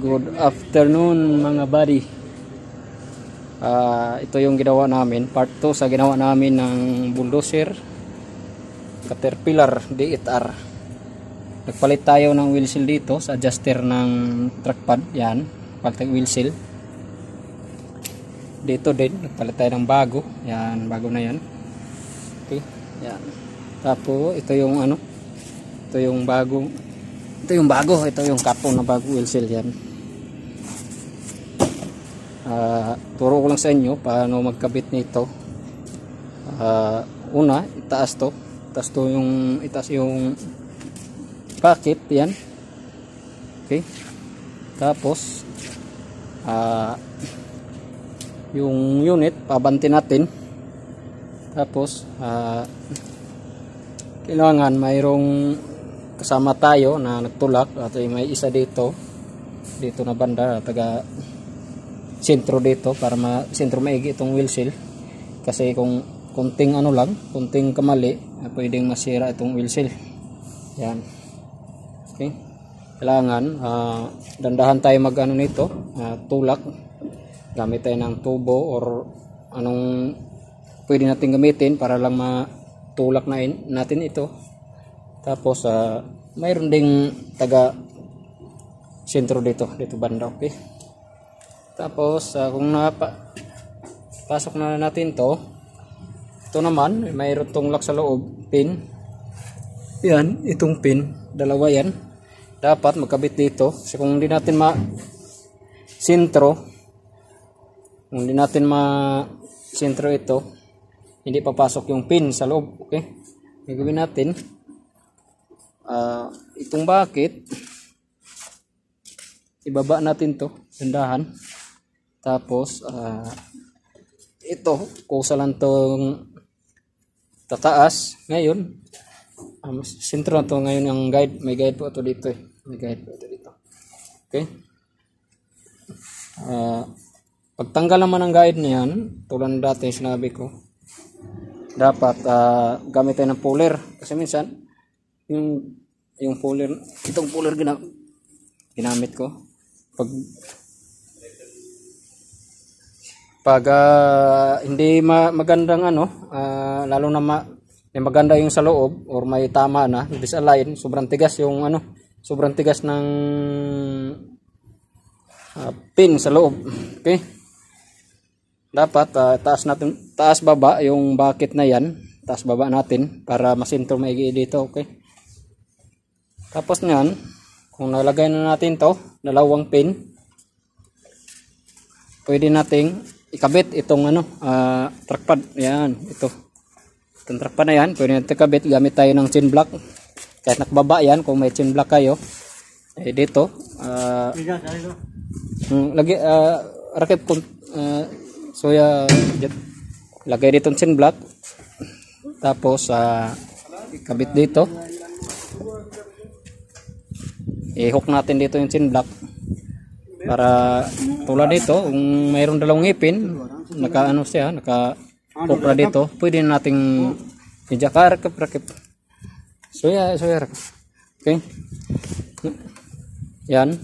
Good afternoon mga buddy. Ah, ito yung ginawa namin, part 2 sa ginawa namin ng bulldozer Caterpillar D8R. Nagpalit tayo ng wheel seal dito sa adjuster ng truck pad, yan, palit wheel seal. Dito din, nagpalit tayo ng bago, yan, bago na yan. Okay, yan. Tapos ito yung ano, ito yung bagong ito yung bago, ito yung kapon na bago wheel seal yan. Ah, turo ko lang sa inyo paano magkabit nito. Ah, una, itaas to. Itaas to yung itaas yung packet yan. Okay? Tapos ah yung unit pabanti natin. Tapos ah kailangan mayroong kasama tayo na nagtulak at may isa dito dito na banda taga sentro dito para ma sentro maigi itong wheel seal. Kasi kung kunting ano lang kunting kamali ah, pwedeng masira itong wheel seal. Yan. Okay. Kailangan ah, dandahan tayo mag ano nito ah, tulak. Gamit tayo ng tubo or anong pwede natin gamitin para lang matulak na natin ito. Tapos ah, mayroon ding taga sentro dito dito banda okay tapos ah, kung napa pasok na natin to ito naman mayroon tong lock sa loob pin. Yan itong pin dalawa yan. Dapat magkabit dito. Kasi kung hindi natin ma sentro kung hindi natin ma sentro ito hindi papasok yung pin sa loob okay? Gagawin natin ah, itong bakit ibaba natin to dandahan tapos ah, ito kusa lang tong tataas. Ngayon um, sentro na to ngayon ang guide may guide po ito dito eh. May guide po ito dito. Okay? Ah, pagtanggal naman ng guide na yan tulad ng dati sinabi ko dapat ah, gamit ng puller. Kasi minsan yung yung puller itong puller gina, ginamit ko pag pag ah, hindi ma- magandang ano ah, lalo na ma- may maganda yung sa loob or may tama na disalign sobrang tigas yung ano sobrang tigas ng ah, pin sa loob. Okay? Dapat ah, taas natin taas baba yung bucket na yan taas baba natin para masinto maigi dito okay? Tapos niyan kung nalagay na natin to dalawang pin pwede nating ikabit itong ano ah, truck pad yan ito. Itong truck pad na yan pwede natin ikabit. Gamit tayo ng chin block. Kahit nakababa yan kung may chin block kayo eh dito ah, Hmm, lagi uh, rakip kun uh, soya jet. lagay dito chin block. Tapos uh, kabit dito. I-hook natin dito yung chin block para tulad dito kung mayroong dalawang ngipin naka ano siya naka na dito pwede na nating ijaka rakip rakip soya soya. Rakip okay. Yan